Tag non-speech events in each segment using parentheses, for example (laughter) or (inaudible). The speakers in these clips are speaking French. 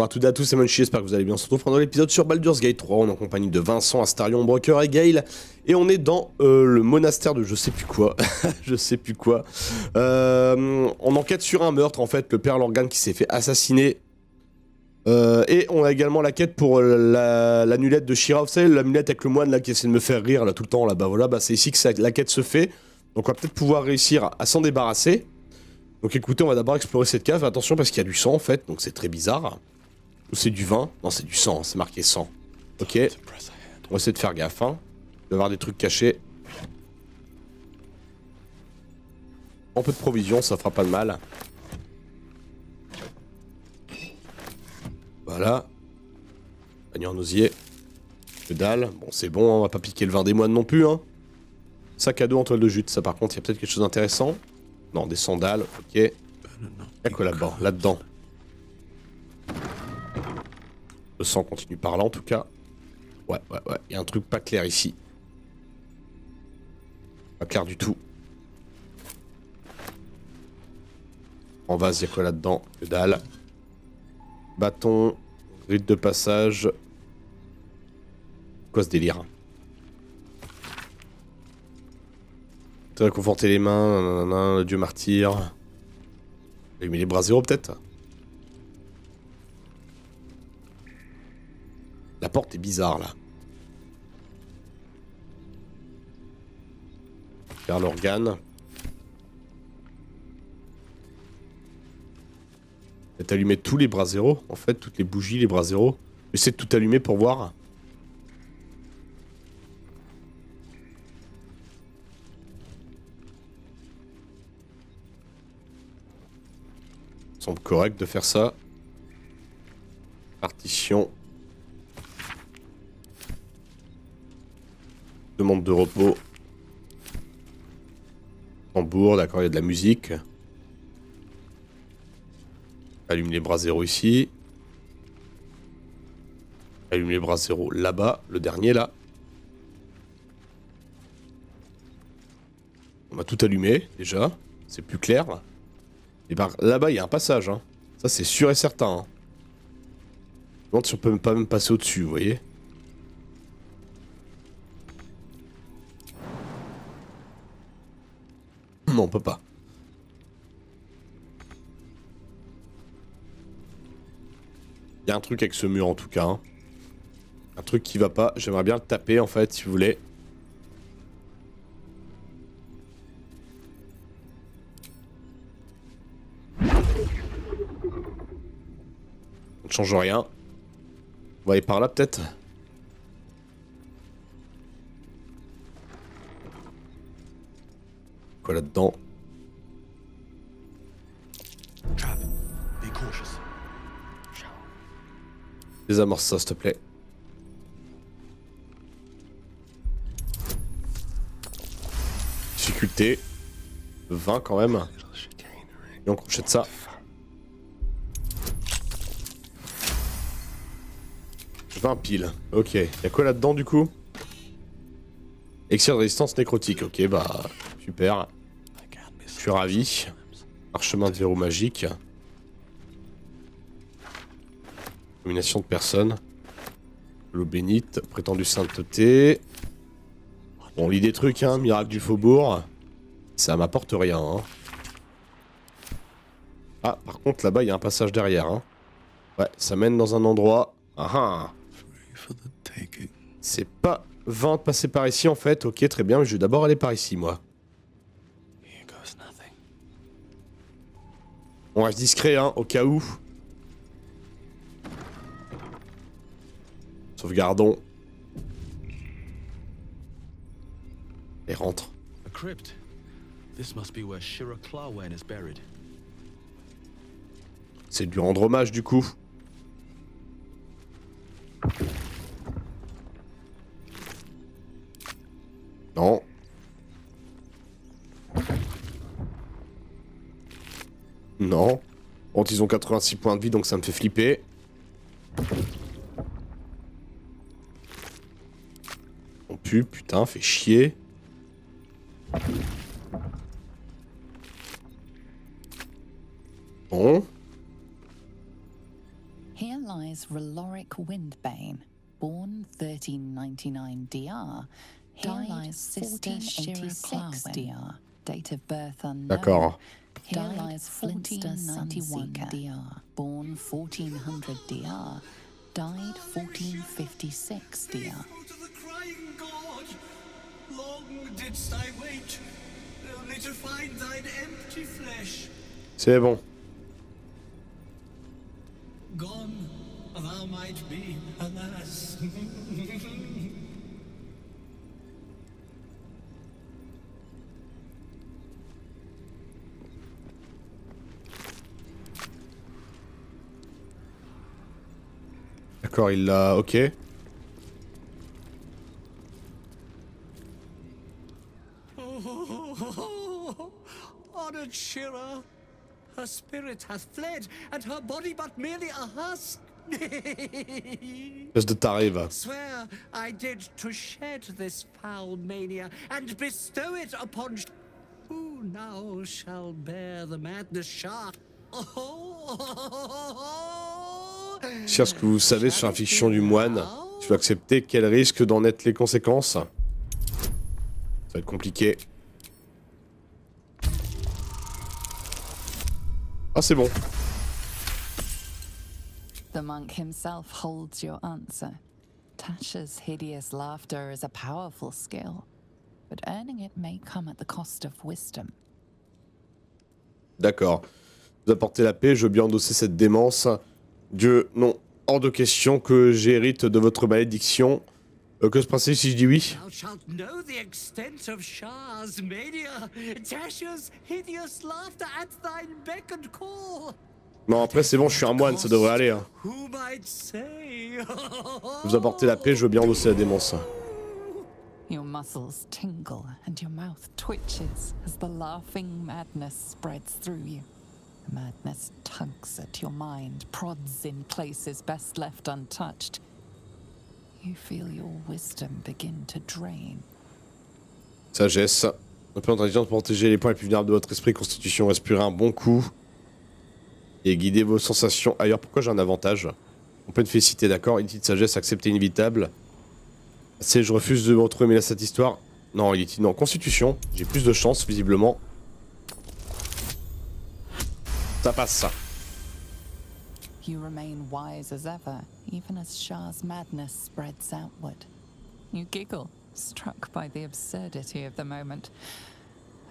Bonjour à toutes et à tous, c'est Munchie, j'espère que vous allez bien. On se retrouve pendant l'épisode sur Baldur's Gate 3. On est en compagnie de Vincent, Astarion, Broker et Gale. Et on est dans euh, le monastère de je sais plus quoi. (laughs) je sais plus quoi. Euh, on enquête sur un meurtre, en fait, le père Lorgan qui s'est fait assassiner. Euh, et on a également la quête pour l'amulette de Shira. Vous savez, l'amulette avec le moine là qui essaie de me faire rire là tout le temps là-bas. Voilà, bah, c'est ici que la quête se fait. Donc on va peut-être pouvoir réussir à s'en débarrasser. Donc écoutez, on va d'abord explorer cette cave. Attention parce qu'il y a du sang en fait, donc c'est très bizarre. Ou c'est du vin Non, c'est du sang, c'est marqué sang. Ok. On va essayer de faire gaffe, hein. Il avoir des trucs cachés. Un peu de provisions, ça fera pas de mal. Voilà. Panier en osier. Que dalle. Bon, c'est bon, on va pas piquer le vin des moines non plus, hein. Sac à dos en toile de jute, ça par contre, il y a peut-être quelque chose d'intéressant. Non, des sandales, ok. Il y a quoi là-bas Là-dedans. Le sang continue par là en tout cas. Ouais, ouais, ouais. Il y a un truc pas clair ici. Pas clair du tout. En vase, il y a quoi là-dedans Que dalle. Bâton. Rite de passage. Quoi ce délire? Réconforter les mains, le dieu martyr. Met les bras zéro peut-être? La porte est bizarre là. Faire l'organe. Peut-être allumer tous les bras zéro, en fait, toutes les bougies, les bras zéro. J'essaie de tout allumer pour voir. semble correct de faire ça. Partition. Demande de repos. Tambour, d'accord, il y a de la musique. Allume les bras zéro ici. Allume les bras zéro là-bas, le dernier là. On a tout allumé déjà, c'est plus clair. Et par là-bas, il y a un passage. Hein. Ça, c'est sûr et certain. Hein. Me demande si on peut pas même passer au-dessus, vous voyez. (coughs) Non, on peut pas. Il y a un truc avec ce mur en tout cas. Hein. Un truc qui va pas. J'aimerais bien le taper en fait, si vous voulez. ne change rien. On va aller par là peut-être? Quoi là-dedans Désamorce ça s'il te plaît. Difficulté. 20 quand même. Et on crochette ça. 20 piles. Ok. Y'a quoi là-dedans du coup? Exir de résistance nécrotique. Ok, bah super. Suis ravi. Parchemin de verrou magique. Domination de personnes. L'eau bénite. Prétendue sainteté. On lit des trucs, hein. Miracle du faubourg. Ça m'apporte rien, hein. Ah, par contre, là-bas, il y a un passage derrière, hein. Ouais, ça mène dans un endroit... Ah ah c'est pas 20 de passer par ici en fait. Ok, très bien, mais je vais d'abord aller par ici, moi. On reste discret, hein, au cas où. Sauvegardons. Et rentre. C'est du rendre hommage du coup. Bon, ils ont 86 points de vie, donc ça me fait flipper. On pue, putain, fait chier. Bon. lies Reloric Windbane, born 1399 DR. Here lies Sister Shira DR, date of birth unknown. D'accord. Here lies Flinster Sunseeker DR, born 1400 DR, died 1456 DR. to the crying God. Long didst I wait, only to find thine empty flesh. C'est bon. Gone, thou might be, alas. (laughs) D'accord, il l'a... Ok. (laughs) Shira, her spirit hath fled, and her body but merely a husk. (laughs) Espèce de taré, va. Swear I did to shed this foul mania and bestow it upon. Who now shall bear the madness sharp? (laughs) Oh, Cher ce que vous savez sur la fiction du moine, tu vas accepter quel risque d'en être les conséquences Ça va être compliqué. Ah, c'est bon. The monk himself holds your answer. Tasha's hideous laughter is a powerful skill, but earning it may come at the cost of wisdom. D'accord. Vous apportez la paix, je veux bien endosser cette démence. Dieu, non, hors de question que j'hérite de votre malédiction. Euh, que se passer si je dis oui? Non, après c'est bon, je suis un moine, ça devrait aller. Hein. (laughs) Vous apportez la paix, je veux bien endosser la démence. Your muscles tingle and your mouth twitches as the laughing madness spreads through you. Madness tugs at your mind, prods in places best left untouched. You feel your wisdom begin to drain. Sagesse. Un peu pour protéger les points les plus vulnérables de votre esprit, constitution, respirer un bon coup. Et guider vos sensations ailleurs. Pourquoi j'ai un avantage? On peut une féliciter, d'accord? De sagesse, accepter inévitable. C'est je refuse de me retrouver mais cette histoire. Non, il est non, constitution. J'ai plus de chance, visiblement. Ça passe, ça. You remain wise as ever, even as Shah's madness spreads outward. You giggle, struck by the absurdity of the moment.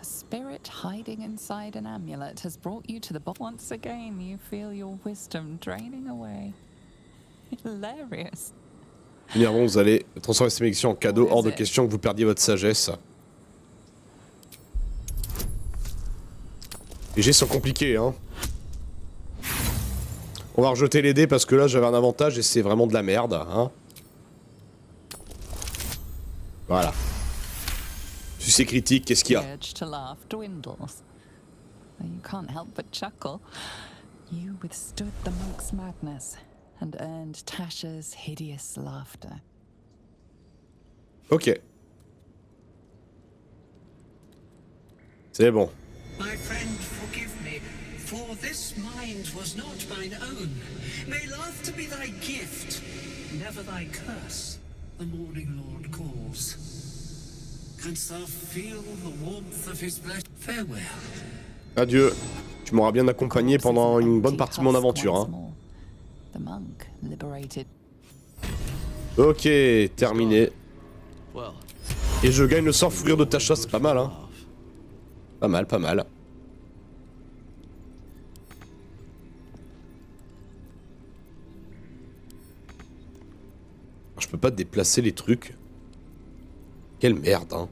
A spirit hiding inside an amulet has brought you to the bottom. Once again, you feel your wisdom draining away. (laughs) Hilarious. Venir vous allez transformer ces malédictions en cadeau. Hors de question que vous perdiez votre sagesse. Les jets sont compliqués, hein. On va rejeter les dés parce que là j'avais un avantage et c'est vraiment de la merde, hein. Voilà. Si c'est critique, qu'est-ce qu'il y a? You can't help but chuckle. You withstood the monk's madness and earned Tasha's hideous laughter. Ok. C'est bon. My friend, forgive me, for this mind was not mine own. May laughter be thy gift, never thy curse. The morning Lord calls. Canst thou feel the warmth of his blessed farewell? Adieu. Tu m'auras bien accompagné pendant une bonne partie de mon aventure, hein. The monk liberated. Ok, terminé. Well, Et je gagne le sort fourrure de Tasha, c'est pas mal, hein. Pas mal, pas mal. Peux pas déplacer les trucs. Quelle merde, hein.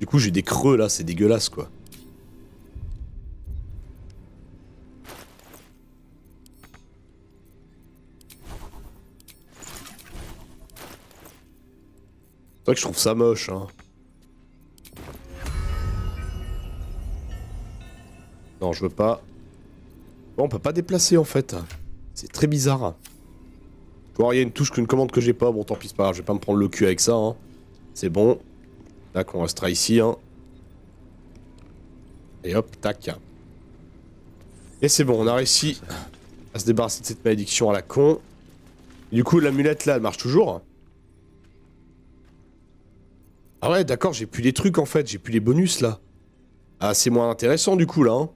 Du coup, j'ai des creux là, c'est dégueulasse, quoi. C'est vrai que je trouve ça moche, hein. Non, je veux pas. On peut pas déplacer en fait. C'est très bizarre. Voir, il y a une touche qu'une commande que j'ai pas. Bon, tant pis, c'est pas grave, je vais pas me prendre le cul avec ça. Hein. C'est bon. Tac, on restera ici. Hein. Et hop, tac. Et c'est bon, on a réussi à se débarrasser de cette malédiction à la con. Du coup, l'amulette là, elle marche toujours. Ah ouais, d'accord, j'ai plus les trucs en fait, j'ai plus les bonus là. Ah, c'est moins intéressant du coup là. Hein.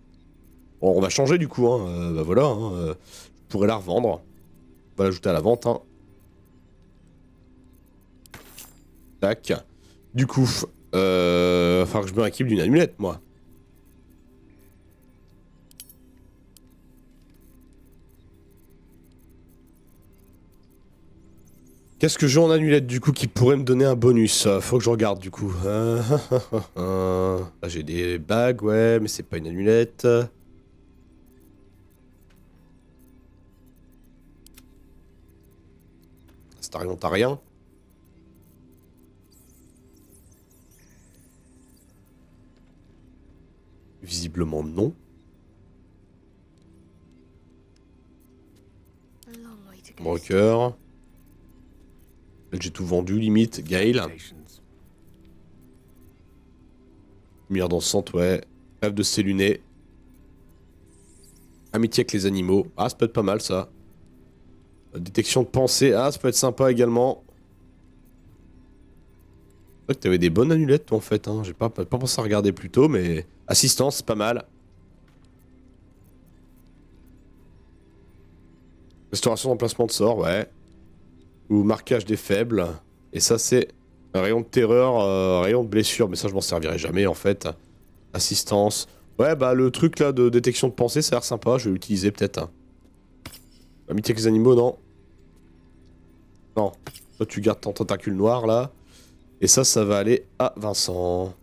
Bon, on va changer du coup, hein. Euh, bah voilà, hein. euh, je pourrais la revendre. Va l'ajouter à la vente. Hein. Tac. Du coup, euh, va que je me rééquipe d'une amulette, moi. Qu'est-ce que j'ai en amulette du coup qui pourrait me donner un bonus? Faut que je regarde du coup. (laughs) (laughs) j'ai des bagues, ouais, mais c'est pas une amulette. Starion, t'as rien Visiblement non. Broker. J'ai tout vendu, limite. Gail. Lumière dansante, ouais. Rêve de Céluné. Amitié avec les animaux. Ah, ça peut être pas mal, ça. Détection de pensée. Ah, ça peut être sympa également. C'est vrai que t'avais des bonnes amulettes, toi, en fait. Hein. J'ai pas, pas pensé à regarder plus tôt, mais... Assistance, c'est pas mal. Restauration d'emplacement de sort, ouais. Ou marquage des faibles. Et ça, c'est un rayon de terreur, euh, rayon de blessure. Mais ça, je m'en servirai jamais, en fait. Assistance. Ouais, bah, le truc, là, de détection de pensée, ça a l'air sympa. Je vais l'utiliser, peut-être. Amitié avec les animaux, non. Non. Toi, tu gardes ton tentacule noir, là. Et ça, ça va aller à Vincent.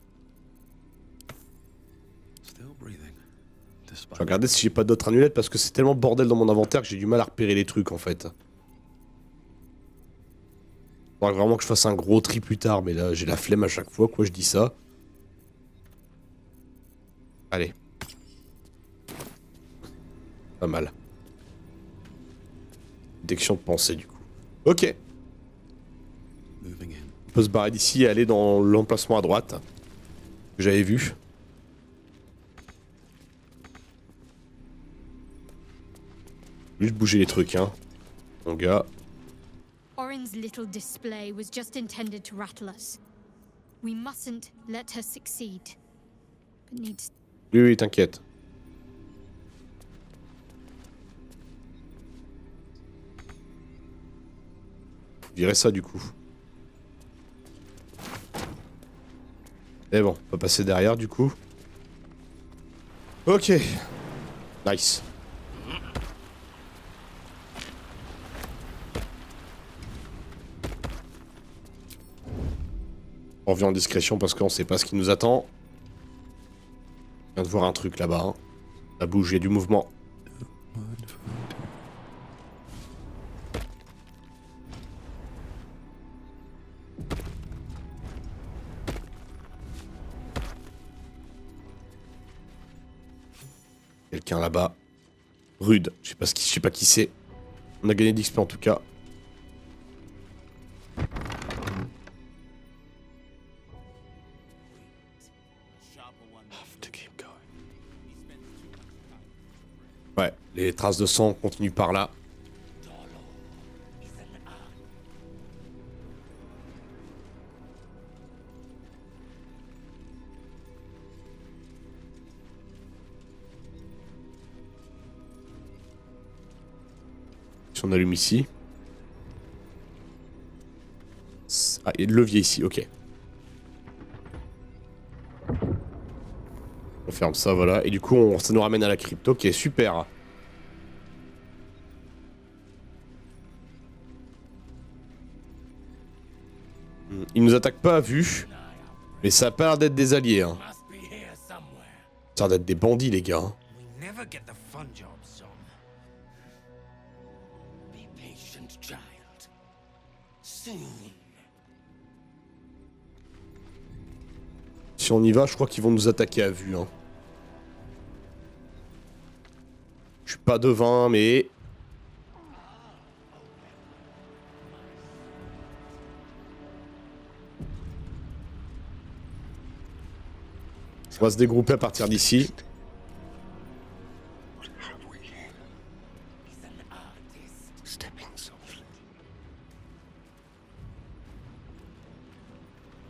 Je vais regarder si j'ai pas d'autres amulettes parce que c'est tellement bordel dans mon inventaire que j'ai du mal à repérer les trucs en fait. Faudra vraiment que je fasse un gros tri plus tard, mais là j'ai la flemme à chaque fois, quoi, je dis ça. Allez. Pas mal. Détection de pensée du coup. Ok. On peut se barrer d'ici et aller dans l'emplacement à droite. Que j'avais vu. Juste bouger les trucs, hein. Mon gars. Orin's little display was just intended to rattle us. We mustn't let her succeed. But needs... Oui, oui, t'inquiète. Virer ça du coup. Et bon, on peut passer derrière du coup. Ok. Nice. On revient en discrétion parce qu'on sait pas ce qui nous attend. On vient de voir un truc là-bas. Hein. Ça bouge, il y a du mouvement. Là-bas. Rude. Je sais pas, ce qui, je sais pas qui c'est. On a gagné d'XP en tout cas. Les traces de sang continuent par là. On allume ici. Ah, il le levier ici, ok. On ferme ça, voilà. Et du coup, ça nous ramène à la crypte. Ok, super. Ils nous attaquent pas à vue. Mais ça a d'être des alliés. Hein. Ça a l'air d'être des bandits, les gars. Hein. Si on y va, je crois qu'ils vont nous attaquer à vue. Hein. Je suis pas devin, mais On va se dégrouper à partir d'ici.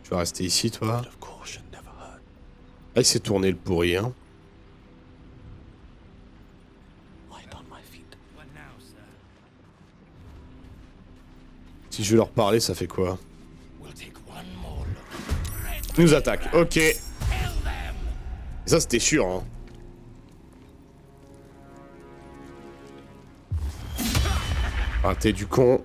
Tu vas rester ici, toi? Ah, il s'est tourné le pourri, hein. Si je vais leur parler, ça fait quoi? Nous attaquent, ok. Ça, c'était sûr, hein. Ah, t'es du con.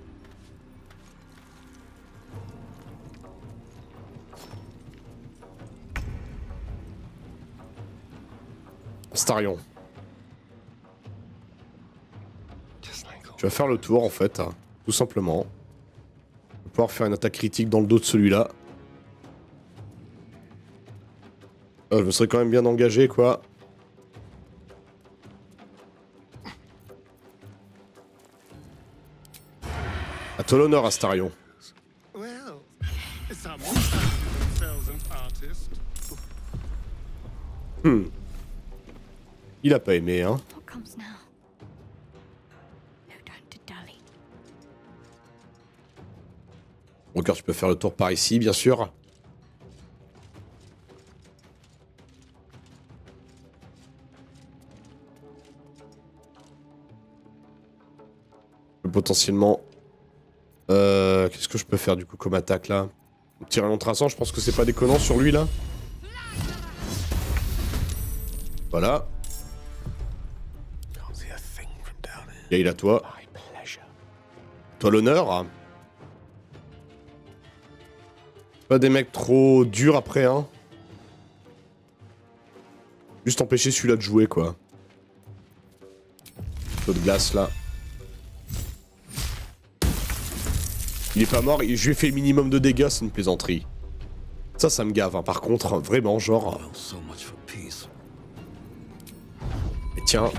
Starion. Tu vas faire le tour en fait, hein, tout simplement. Tu vas pouvoir faire une attaque critique dans le dos de celui-là. Euh, je me serais quand même bien engagé quoi. À toi l'honneur, Astarion. Il a pas aimé, hein. What comes now? No time to dally. Encore, tu peux faire le tour par ici, bien sûr. Je peux Potentiellement. Euh, Qu'est-ce que je peux faire du coup comme attaque là? Tirer long traçant, je pense que c'est pas déconnant sur lui là. Voilà. Gail à toi. Toi l'honneur. Pas des mecs trop durs après, hein. Juste empêcher celui-là de jouer, quoi. Peu de glace, là. Il est pas mort, je lui ai fait le minimum de dégâts, c'est une plaisanterie. Ça, ça me gave, hein. Par contre, vraiment, genre... Well, so much for peace. Et tiens.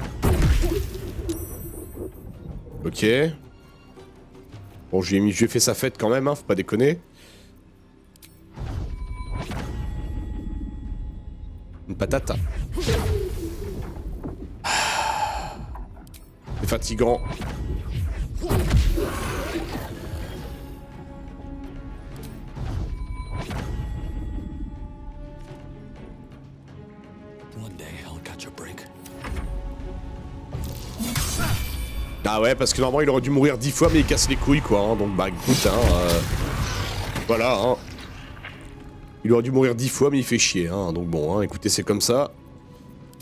Ok. Bon, je lui ai, mis, fait sa fête quand même, hein, faut pas déconner. Une patate. C'est fatigant. Ah ouais, parce que normalement il aurait dû mourir dix fois, mais il casse les couilles quoi. hein, donc bah écoute, hein, euh, voilà. Hein. Il aurait dû mourir dix fois, mais il fait chier. Hein, donc bon, hein, écoutez, c'est comme ça.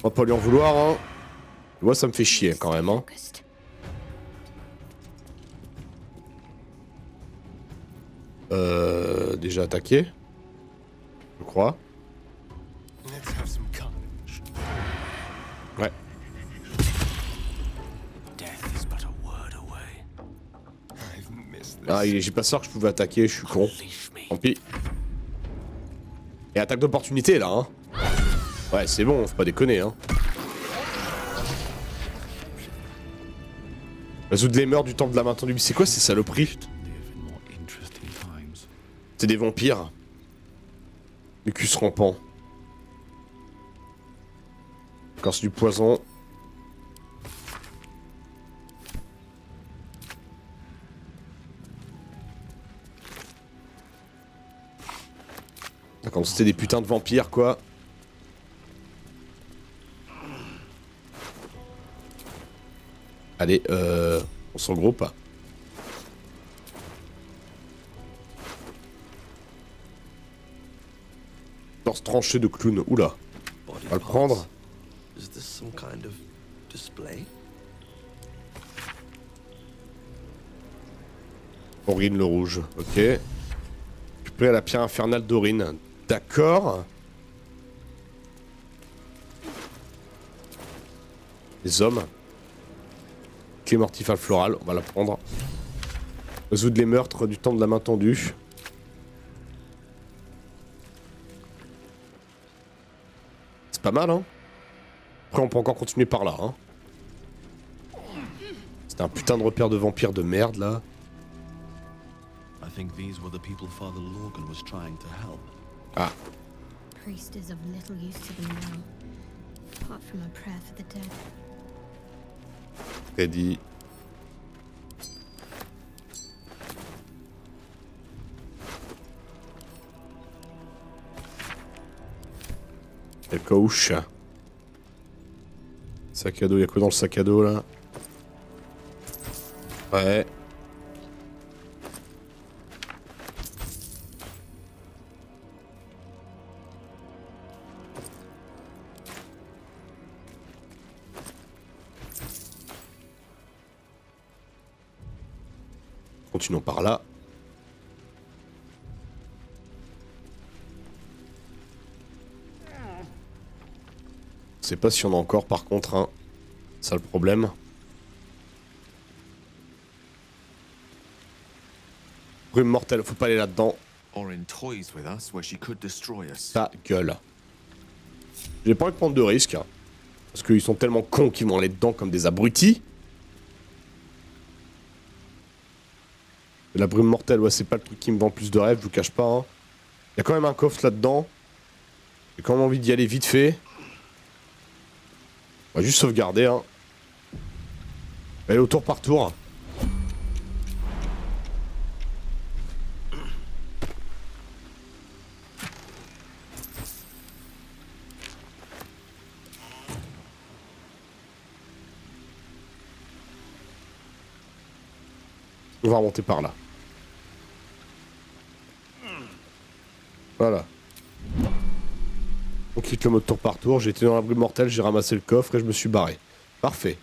On va pas lui en vouloir. Hein. Moi, ça me fait chier quand même. Hein. Euh, déjà attaqué, je crois. Ouais. Ah, j'ai pas sûr que je pouvais attaquer, je suis con. Tant pis. Et attaque d'opportunité là, hein. Ouais, c'est bon, faut pas déconner, hein. Résoudre les mœurs du temple de la main tendue. C'est quoi ces saloperies? C'est des vampires. Le cul rampant. C'est du poison. Quand c'était des putains de vampires, quoi. Allez, euh... On se regroupe. Torse tranché de clown. Oula. On va le prendre. Aurine le rouge. Ok. Récupérer la pierre infernale d'Aurine. D'accord. Les hommes. Clé mortifale florale. On va la prendre. Résoudre les meurtres du temps de la main tendue. C'est pas mal, hein Après, on peut encore continuer par là, hein C'était un putain de repère de vampires de merde, là. I think these were the people Father Lorgan was trying to help. Ah. Priest is of little use to them now, apart from a prayer for the dead. Teddy. Caoucha. Sac à dos, y'a quoi dans le sac à dos là? Ouais. Continuons par là. Je sais pas si on a encore par contre un. Ça le problème. Brume mortelle, faut pas aller là-dedans. Or in toys with us where she could destroy us. Ta gueule. J'ai pas envie de prendre de risques. hein. Parce qu'ils sont tellement cons qu'ils vont aller dedans comme des abrutis. La brume mortelle, ouais, c'est pas le truc qui me vend plus de rêves, je vous cache pas. hein. Il y a quand même un coffre là-dedans. J'ai quand même envie d'y aller vite fait. On va juste sauvegarder, hein. Allez, au tour par tour. On va remonter par là. Voilà. On quitte le mode tour par tour. J'ai été dans la brume mortelle, j'ai ramassé le coffre et je me suis barré. Parfait.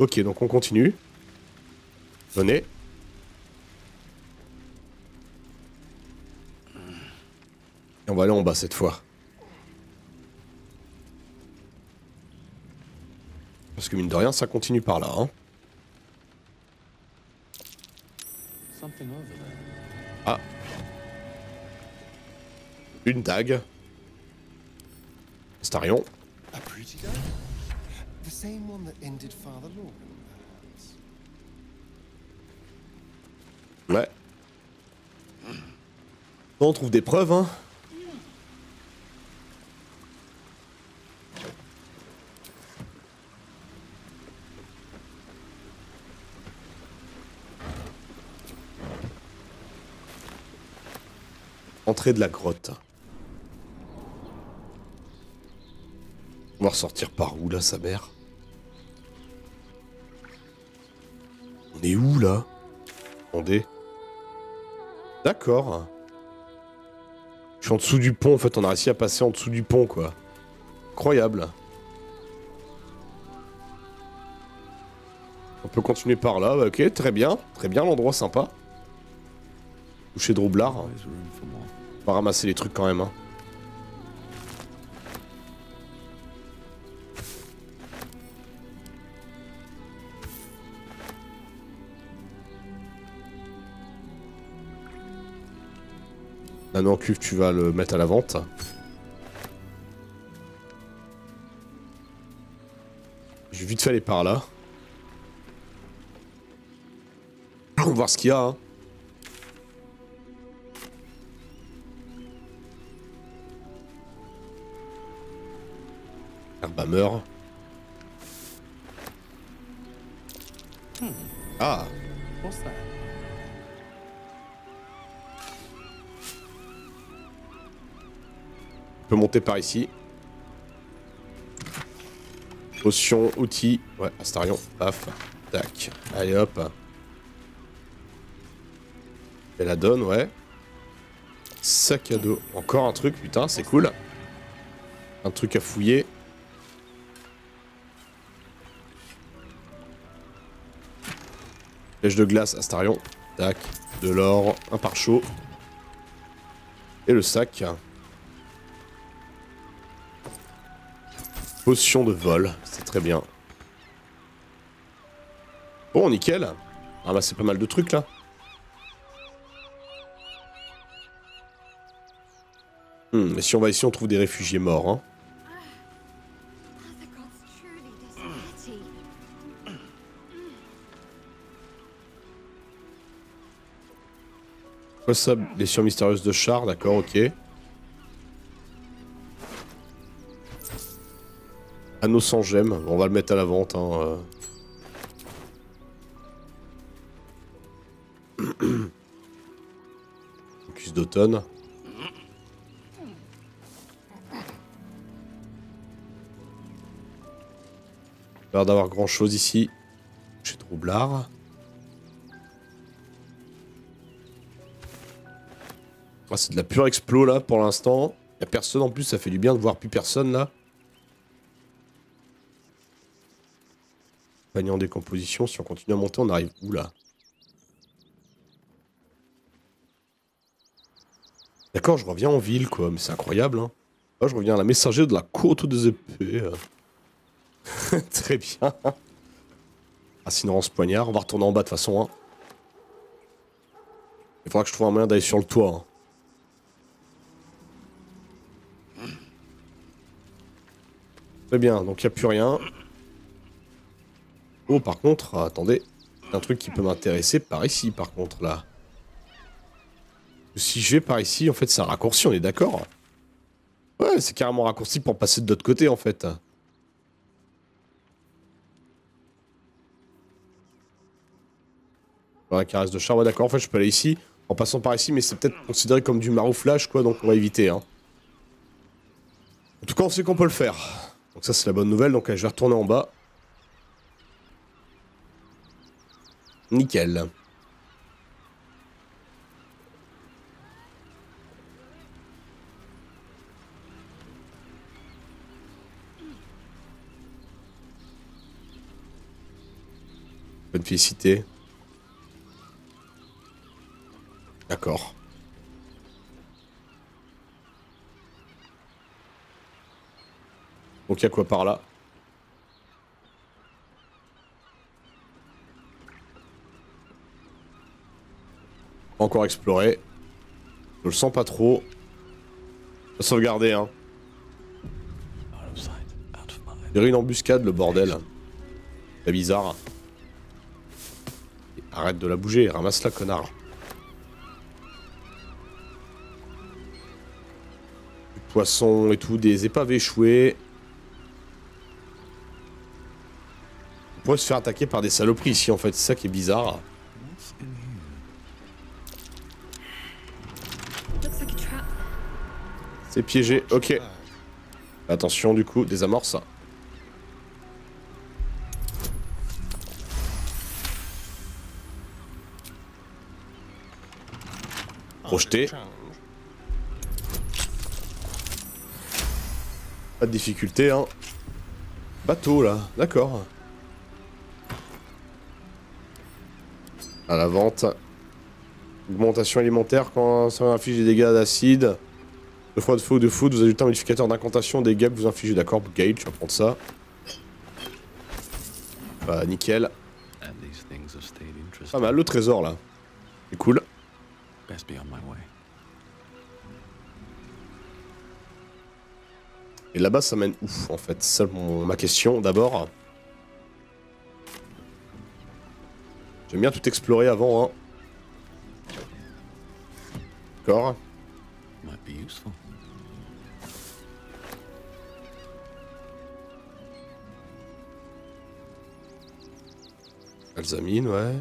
Ok, donc on continue. Venez. Et on va aller en bas cette fois. Parce que mine de rien, ça continue par là. Hein. Ah. Une dague. Starion. A pretty dog? The same one that ended Father Logan, perhaps? Ouais. On trouve des preuves, hein. Entrée de la grotte. On va ressortir par où là, sa mère On est où là Attendez. D'accord. Je suis en dessous du pont, en fait, on a réussi à passer en dessous du pont, quoi. Incroyable. On peut continuer par là, ok, très bien. Très bien, l'endroit sympa. Toucher de roublard. Always room for more. On va ramasser les trucs quand même, hein. L'anneau en cuve, tu vas le mettre à la vente. Je vais vite fait aller par là. (coughs) On va voir ce qu'il y a. Hein. Herbe à meurt. Ah What's that? On peut monter par ici. Potion, outils. Ouais, Astarion. Paf. Tac. Allez hop. Et la donne, ouais. Sac à dos. Encore un truc, putain, c'est cool. Un truc à fouiller. Flèche de glace, Astarion. Tac. De l'or. Un pare-chaud. Et le sac. Potion de vol, c'est très bien. Bon, nickel. Ah bah c'est pas mal de trucs là. Hmm, mais si on va ici, on trouve des réfugiés morts. Hein. Quoi ça Blessure mystérieuse de char, d'accord, ok. Anneau sans gemme, on va le mettre à la vente. Hein, euh. (coughs) D'automne. Pas d'avoir grand chose ici. J'ai troublard. Ah, c'est de la pure explo là pour l'instant. Y a personne en plus, ça fait du bien de voir plus personne là. En décomposition, si on continue à monter, on arrive où là? D'accord, je reviens en ville quoi, mais c'est incroyable hein. Ah, je reviens à la messager de la côte des épées. (laughs) Très bien. Ah, sinon, ce poignard. On va retourner en bas de façon. Hein. Il faudra que je trouve un moyen d'aller sur le toit. Hein. Très bien, donc il n'y a plus rien. Oh, par contre, attendez. Un truc qui peut m'intéresser par ici, par contre, là. Si je vais par ici, en fait, c'est un raccourci, on est d'accord Ouais, c'est carrément raccourci pour passer de l'autre côté, en fait. Voilà, caresse de char, ouais d'accord, en fait je peux aller ici, en passant par ici, mais c'est peut-être considéré comme du marouflage, quoi, donc on va éviter, hein. En tout cas, on sait qu'on peut le faire. Donc ça, c'est la bonne nouvelle, donc je vais retourner en bas. Nickel. Bonne félicité. D'accord. Donc il y a quoi par là? Encore explorer. Je le sens pas trop. Sauvegarder, hein. Il y une embuscade, le bordel. C'est bizarre. Arrête de la bouger, ramasse-la, connard. poissons et tout, des épaves échouées. On pourrait se faire attaquer par des saloperies ici en fait, c'est ça qui est bizarre. Piégé, ok. Attention du coup, des amorces. Projeté. Pas de difficulté, hein. Bateau, là. D'accord. À la vente. Augmentation alimentaire quand ça inflige des dégâts d'acide. De fois de feu ou de foot, vous ajoutez un modificateur d'incantation, dégâts que vous infligez. D'accord, Gale, tu vas prendre ça. Bah, nickel. Pas mal, le trésor, là. C'est cool. Et là-bas, ça mène où, en fait? C'est ça ma question, d'abord. J'aime bien tout explorer avant, hein. D'accord. Alzamine, ouais.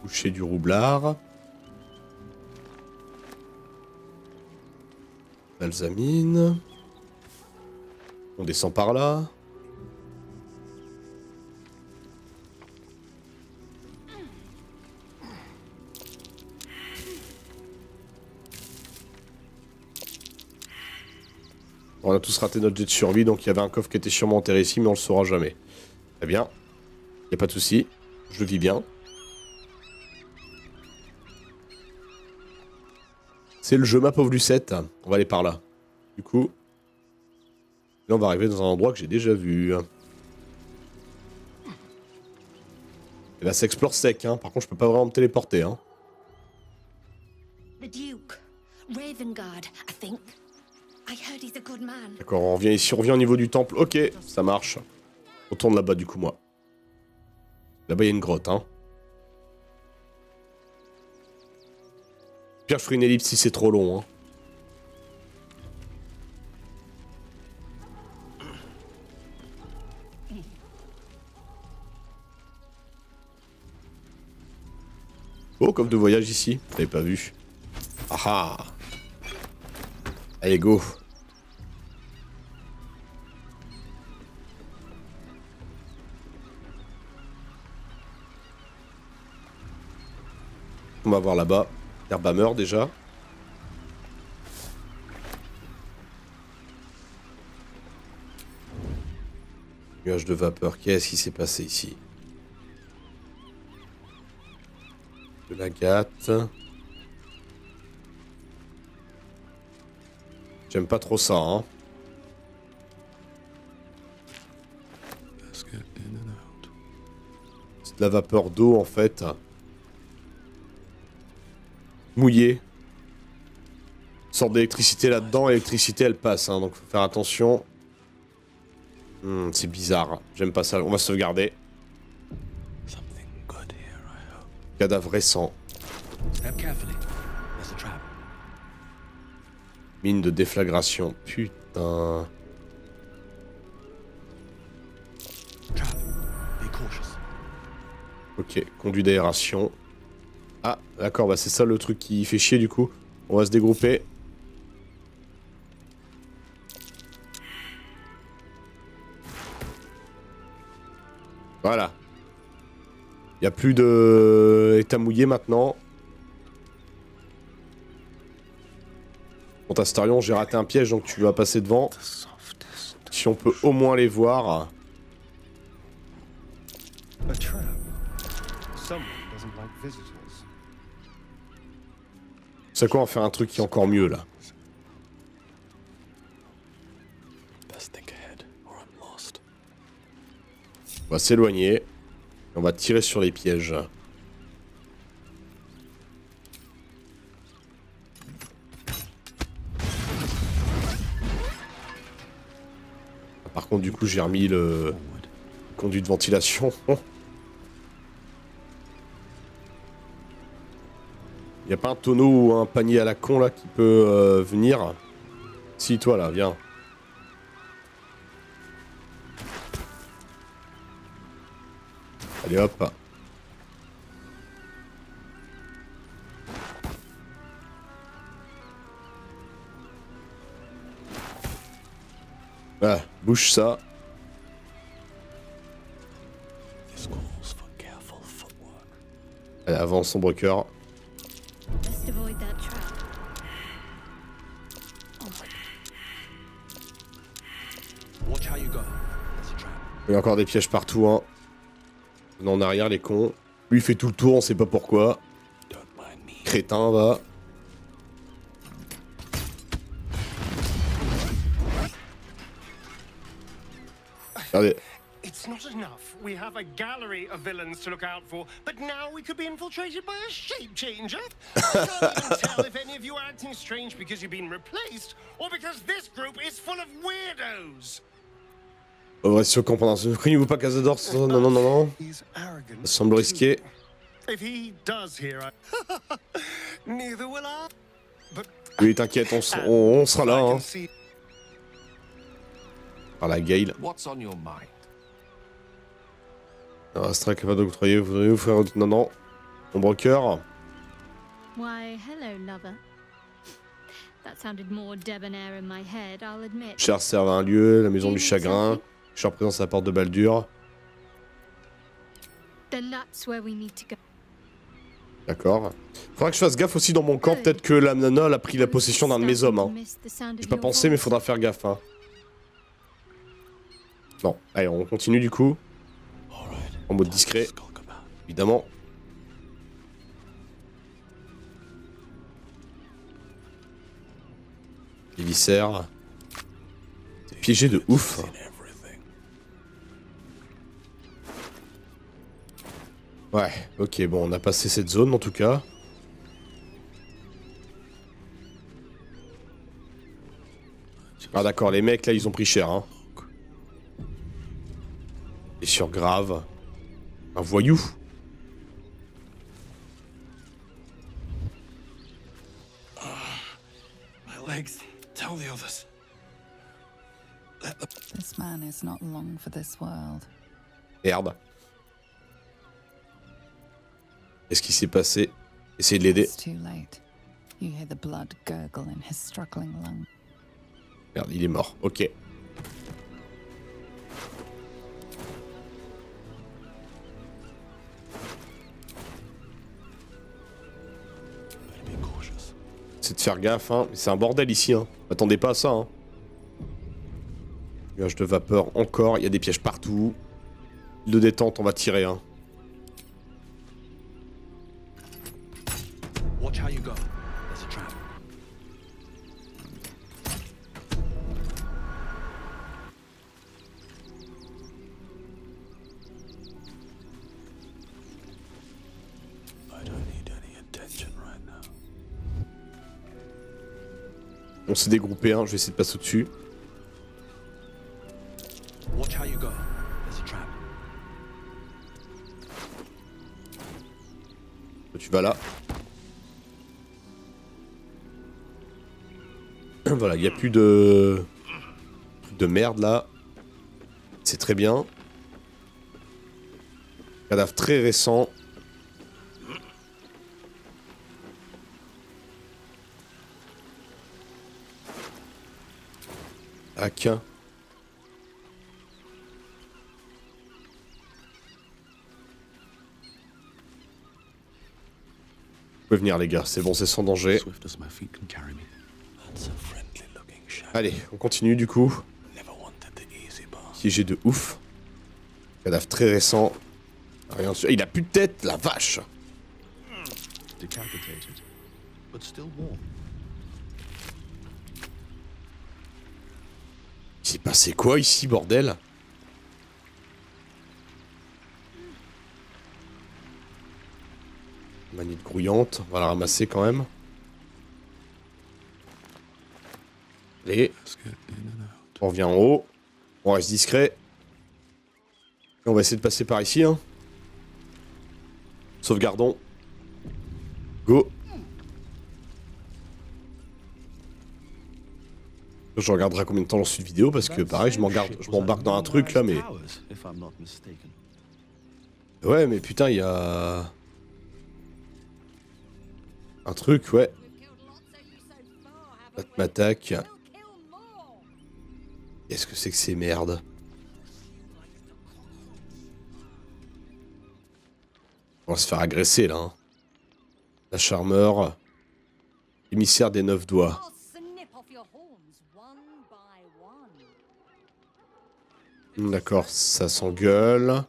Coucher du roublard. Alzamine. On descend par là. On a tous raté notre jet de survie, donc il y avait un coffre qui était sûrement enterré ici, mais on le saura jamais. Très bien. Y a pas de souci. Je vis bien. C'est le jeu, ma pauvre Lucette. On va aller par là. Du coup, Là, on va arriver dans un endroit que j'ai déjà vu. Et là, ça explore sec, hein. Par contre, je peux pas vraiment me téléporter, hein. D'accord, on revient ici, on revient au niveau du temple. Ok, ça marche. On tourne là-bas, du coup, moi. Là-bas, il y a une grotte, hein. Pire, je ferai une ellipse si c'est trop long, hein. Oh, comme de voyage ici. J'avais pas vu. Ah ah Allez, go On va voir là-bas. Herbhammer déjà. Nuage de vapeur. Qu'est-ce qui s'est passé ici? De la gâte. J'aime pas trop ça, hein. C'est de la vapeur d'eau en fait. Mouillée. Sorte d'électricité là-dedans, l'électricité elle passe, hein, donc faut faire attention. Hmm, c'est bizarre, j'aime pas ça, on va sauvegarder. Cadavre récent, mine de déflagration, putain. Ok, conduit d'aération. Ah, d'accord, bah c'est ça le truc qui fait chier du coup. On va se dégrouper. Voilà. Il a plus de état mouillé maintenant. Bon, Astarion, j'ai raté un piège, donc tu vas passer devant. Si on peut au moins les voir. C'est quoi, on va faire un truc qui est encore mieux là. On va s'éloigner. On va tirer sur les pièges. Par contre, du coup, j'ai remis le conduit de ventilation. (laughs) Y a pas un tonneau ou un panier à la con là qui peut euh, venir Si, toi là, viens. Allez hop. Ah, bouge ça. Allez, avance son broker. Il y a encore des pièges partout, hein. Non, en arrière, les cons. Lui, il fait tout le tour, on sait pas pourquoi. Crétin, va. Regardez. It's not enough. We have a gallery of villains to look out for, but now we could be infiltrated by a shape changer. I can't even (laughs) tell if any of you are acting strange because you've been replaced, or because this group is full of weirdos. On va se comprendre. Ne craignez-vous pas Cazador Non, non, non, non. Ça semble risqué. (laughs) Oui, t'inquiète, on, on- on sera là, hein. Par la Gale. What's on your mind? Un Astra capable d'octroyer, voudriez-vous faire... Non, non. Mon broker. Why, hello, lover. That sounded more debonair in my head, I'll admit. Cher serve à un lieu, la maison du chagrin. Cher présence à la porte de Baldur. D'accord. Faudra que je fasse gaffe aussi dans mon camp. Peut-être que la nana a pris la possession d'un de mes hommes. Hein. J'ai pas pensé, mais faudra faire gaffe. Hein. Non. Allez, on continue du coup. En mode discret. Évidemment. Éviscère. C'est piégé de ouf. Ouais, ok, bon, on a passé cette zone en tout cas. Ah d'accord, les mecs là ils ont pris cher hein. Et sur grave. Un voyou. My legs. Tell the others. Let the This man is not long for this world. Merde. Qu'est-ce qui s'est passé Essayez de l'aider. Merde, il est mort. Ok. essayer de faire gaffe, hein. C'est un bordel ici, hein. Attendez pas à ça, hein. Nuage de vapeur encore, il y a des pièges partout. De détente, on va tirer, hein. On s'est dégroupé, hein. Je vais essayer de passer au-dessus. Tu vas là. (clears throat) Voilà, il n'y a plus de... plus de merde là. C'est très bien. Cadavre très récent. Hack. Vous pouvez venir les gars, c'est bon, c'est sans danger. Allez, on continue du coup. Path. Piégé de ouf. Cadavre très récent. Rien sur... Il a plus de tête, la vache s'est passé quoi ici, bordel? Manette grouillante, on va la ramasser quand même. Allez, on revient en haut. On reste discret. Et on va essayer de passer par ici. Hein. Sauvegardons. Go. Je regarderai combien de temps j'en suis de vidéo parce que pareil, je m'embarque je m'embarque dans un truc là, mais... Ouais, mais putain, il y a... Un truc, ouais. Ça m'attaque. Qu'est-ce que c'est que ces merdes? On va se faire agresser là. hein. La charmeur. Émissaire des neuf doigts. D'accord, ça s'engueule.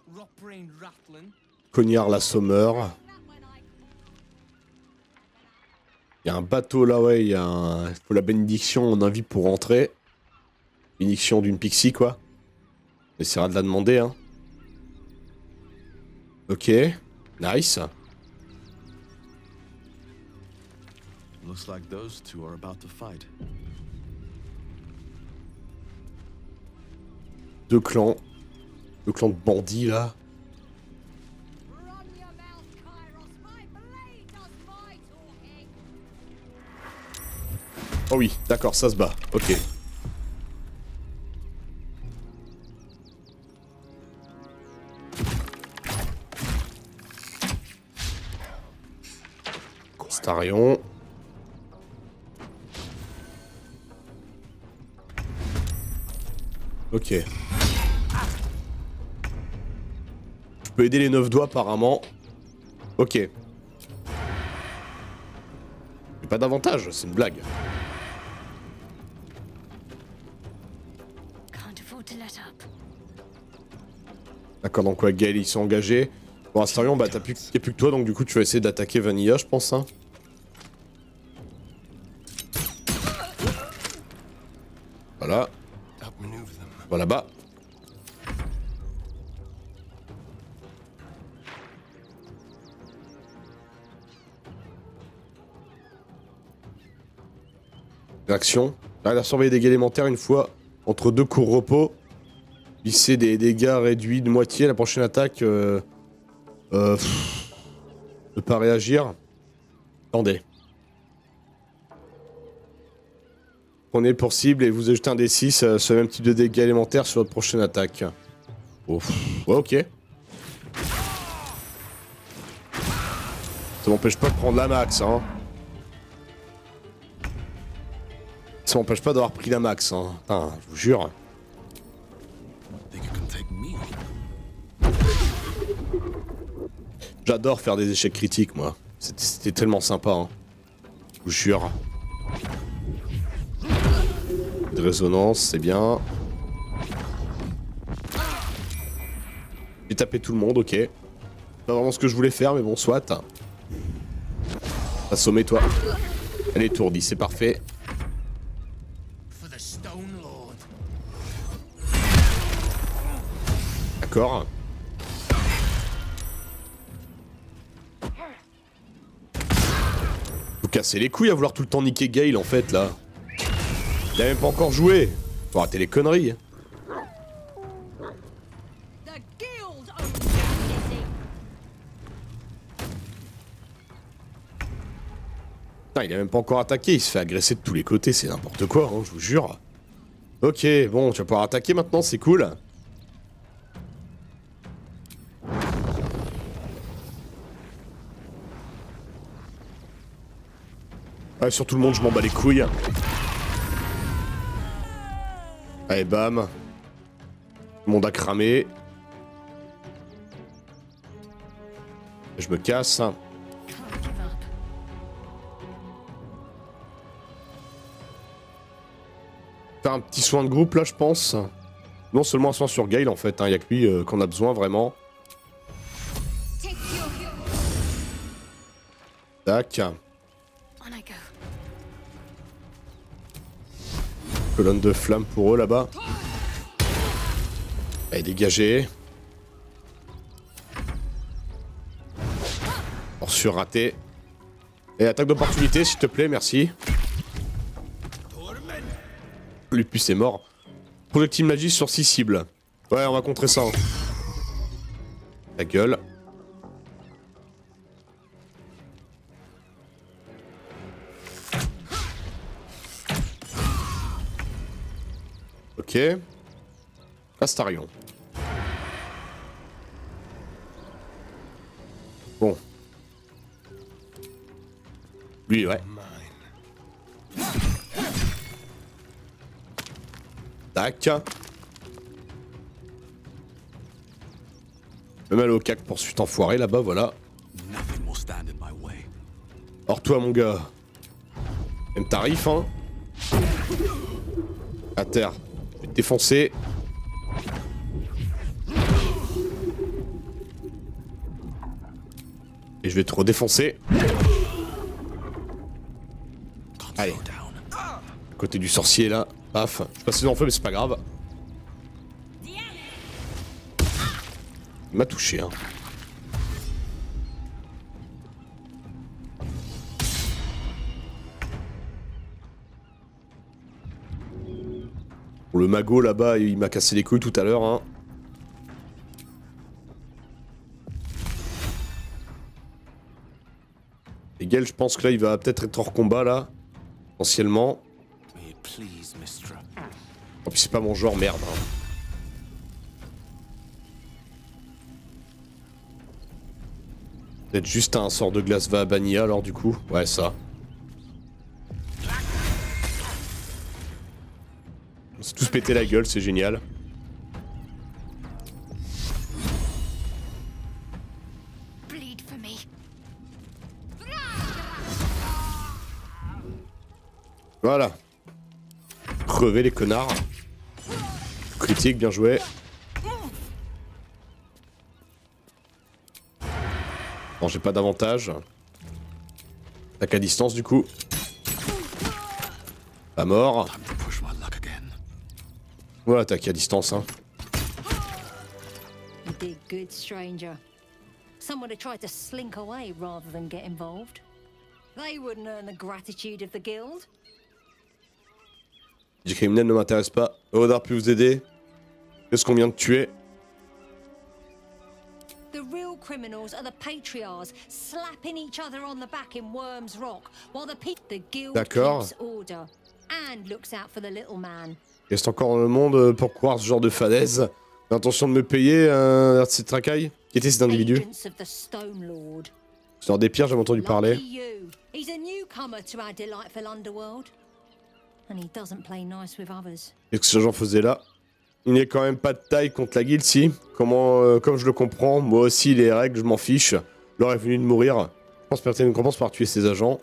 Cognard l'assommeur. Il y a un bateau là, ouais, il y a un... il faut la bénédiction, on invite pour rentrer. Bénédiction d'une pixie, quoi. On essaiera de la demander, hein. Ok, nice. Looks like those two are about to fight. Deux clans. Deux clans de bandits, là. Oh oui, d'accord, ça se bat. Ok. Starion. Ok. Peux aider les neuf doigts apparemment. Ok. J'ai pas d'avantage, c'est une blague. D'accord, donc ouais, Gaël ils sont engagés. Bon, Astarion, bah t'as plus, y a plus que toi, donc du coup tu vas essayer d'attaquer Vanilla, je pense. Hein. Voilà, Outmaneuver them. Action. J'arrive à surveiller des dégâts élémentaires une fois entre deux courts repos. Lisser des dégâts réduits de moitié. La prochaine attaque. Euh, euh, ne pas réagir. Attendez. Prenez pour cible et vous ajoutez un D6, euh, ce même type de dégâts élémentaires sur votre prochaine attaque. Oh, ouais, ok. Ça m'empêche pas de prendre la max, hein. Ça m'empêche pas d'avoir pris la max, hein. Je vous jure. J'adore faire des échecs critiques, moi. C'était tellement sympa, hein. Je vous jure. de résonance, c'est bien. J'ai tapé tout le monde, ok. Pas vraiment ce que je voulais faire, mais bon, soit. Assommez toi. Elle est étourdie, c'est parfait. D'accord. Vous cassez les couilles à vouloir tout le temps niquer Gale en fait là. Il a même pas encore joué. Faut arrêter les conneries. Putain, il a même pas encore attaqué, il se fait agresser de tous les côtés, c'est n'importe quoi, hein, je vous jure. Ok, bon, tu vas pouvoir attaquer maintenant, c'est cool. Ouais, sur tout le monde, je m'en bats les couilles. Allez, bam. Monde a cramé. Je me casse. Faire un petit soin de groupe là, je pense. Non seulement un soin sur Gale en fait, il n'y a que lui euh, qu'on a besoin vraiment. Tac. Colonne de flamme pour eux là-bas. Allez, dégagez. Morsure ratée. Et attaque d'opportunité, s'il te plaît, merci. Lupus est mort. Projectile magie sur 6 cibles. Ouais, on va contrer ça. hein. La gueule. Ok. Astarion. Bon. Lui, ouais. Tac. Le mal au cac poursuite enfoiré là-bas, voilà. Or toi, mon gars. Même tarif, hein. À terre. Défoncer. Et je vais te redéfoncer. Allez. Côté du sorcier là. Paf. Je passé dans le feu, mais c'est pas grave. Il m'a touché, hein. Le magot là-bas, il m'a cassé les couilles tout à l'heure, hein. Et Gale, je pense que là, il va peut-être être hors combat là. Potentiellement. Oh, puis c'est pas mon genre, merde. hein. Peut-être juste un sort de glace va à Bania alors du coup. Ouais, ça. Tous pété la gueule, c'est génial. Voilà. Crever les connards. Critique, bien joué. Bon, j'ai pas d'avantage. Attaque à distance du coup. Pas mort. Voilà, attaque à distance, hein. You did good, stranger. Someone had tried to slink away rather than get involved. They wouldn't earn the gratitude of the guild. Les criminels ne m'intéresse pas. Odar peut vous aider. Qu'est-ce qu'on vient de tuer? The real criminals are the patriarchs, slapping each other on the back in Worms Rock, while the the guild D'accord. keeps order and looks out for the little man. Il reste encore le monde euh, pour croire ce genre de fadaise. L'intention de me payer un de ces tracailles Qui était cet individu? Lord. Sort des pierres, j'ai entendu parler. Qu'est-ce que ce genre faisait là? Il n'est quand même pas de taille contre la guilde, si. Comment, euh, comme je le comprends, moi aussi, les règles, je m'en fiche. L'heure est venue de mourir. Je pense que personne ne commence par tuer ses agents.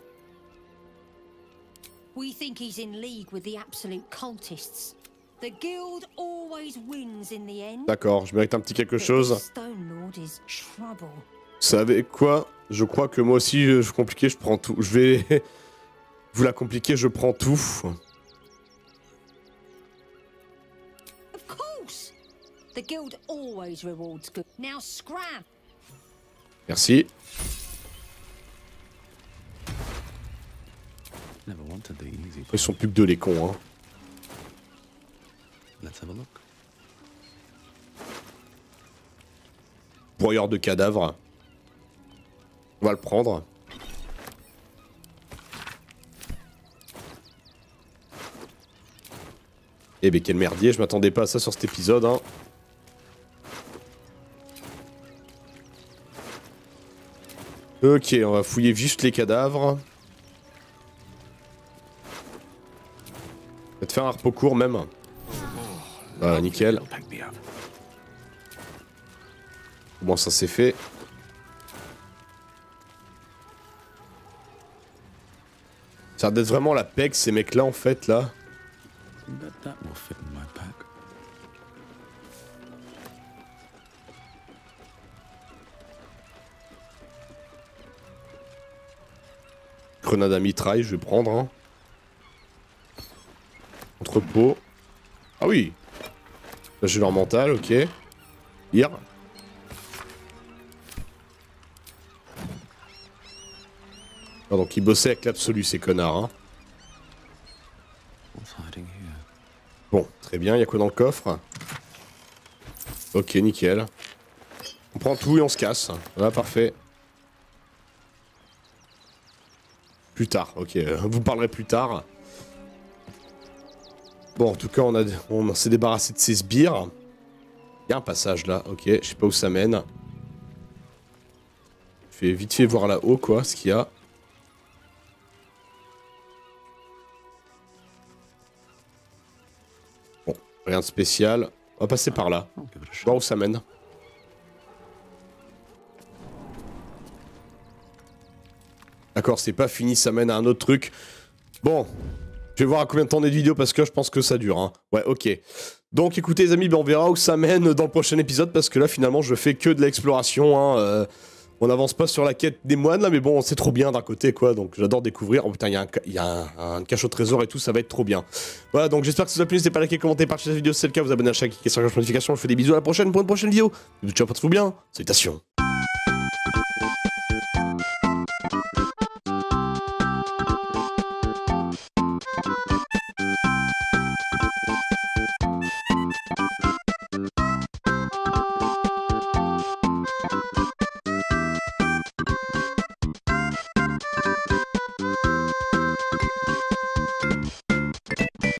We think he's in league with the absolute cultists. The guild always wins in the end. D'accord, je mérite un petit quelque chose. this Stone Lord is trouble. Vous savez quoi? Je crois que moi aussi, je, compliqué, je prends tout. Je vais... (laughs) Vous la compliquer, je prends tout. Of course. The guild always rewards good. Now scram. Merci. Ils sont plus que deux les cons, hein. Let's have a look. Broyeur de cadavres. On va le prendre. Eh ben quel merdier, je m'attendais pas à ça sur cet épisode, hein. Ok, on va fouiller juste les cadavres. Te faire un repos court même. Voilà, nickel. Up. Au moins ça c'est fait. Ça a d'être vraiment la PEG ces mecs là en fait là. Grenade à mitraille, je vais prendre. Hein. Entrepôt. Ah oui. J'ai leur mental, ok. Lire. Ah, donc ils bossaient avec l'absolu ces connards. Hein. Bon, très bien, il y a quoi dans le coffre? Ok, nickel. On prend tout et on se casse. Voilà, parfait. Plus tard, ok, vous parlerez plus tard. Bon, en tout cas, on, a, on s'est débarrassé de ces sbires. Il y a un passage là, ok, je sais pas où ça mène. Je vais vite fait voir là-haut, quoi, ce qu'il y a. Bon, rien de spécial. On va passer par là. Voir où ça mène. D'accord, c'est pas fini, ça mène à un autre truc. Bon, je vais voir à combien de temps on est de vidéo parce que je pense que ça dure. Hein. Ouais, ok. Donc écoutez les amis, ben, on verra où ça mène dans le prochain épisode parce que là finalement je fais que de l'exploration. Hein, euh, on n'avance pas sur la quête des moines là, mais bon, c'est trop bien d'un côté quoi. Donc j'adore découvrir. Oh putain, il y a, un, y a cache au trésor et tout, ça va être trop bien. Voilà, donc j'espère que ça vous a plu. N'hésitez pas à liker, commenter, partager cette vidéo si c'est le cas. Vous abonner à chaque sur la notification. Je fais des bisous à la prochaine pour une prochaine vidéo. Ciao, portez-vous bien. Salutations.